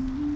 To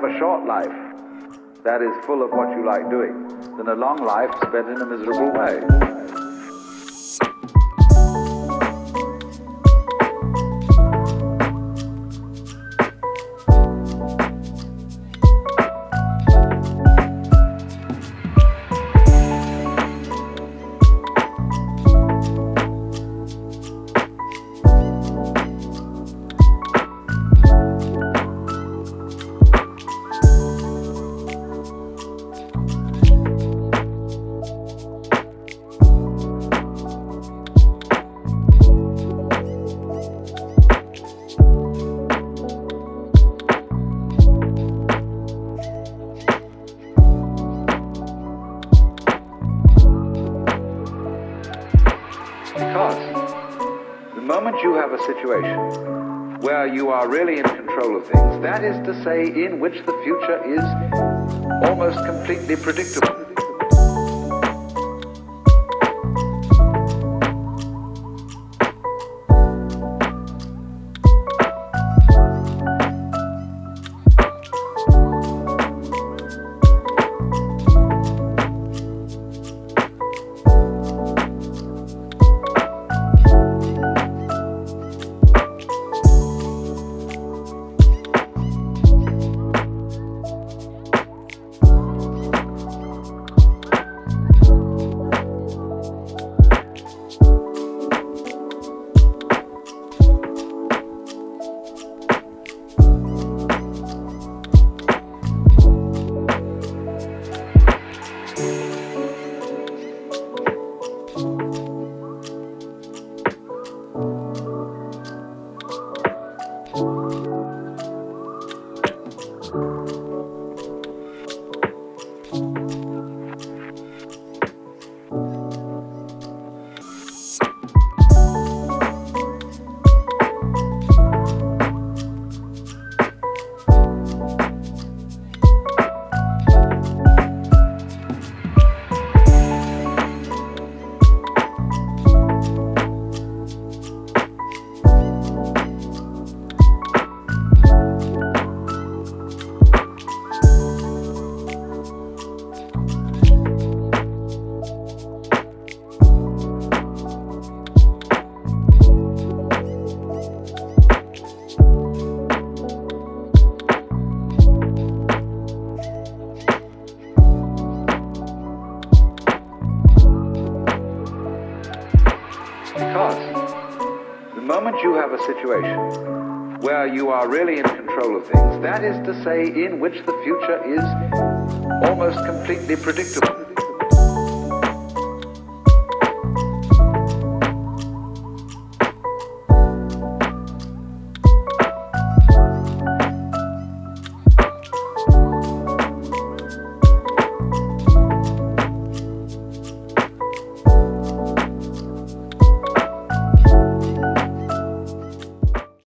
have a short life that is full of what you like doing than a long life spent in a miserable way. Have a situation where you are really in control of things, that is to say, in which the future is almost completely predictable. Moment you have a situation where you are really in control of things, that is to say, in which the future is almost completely predictable.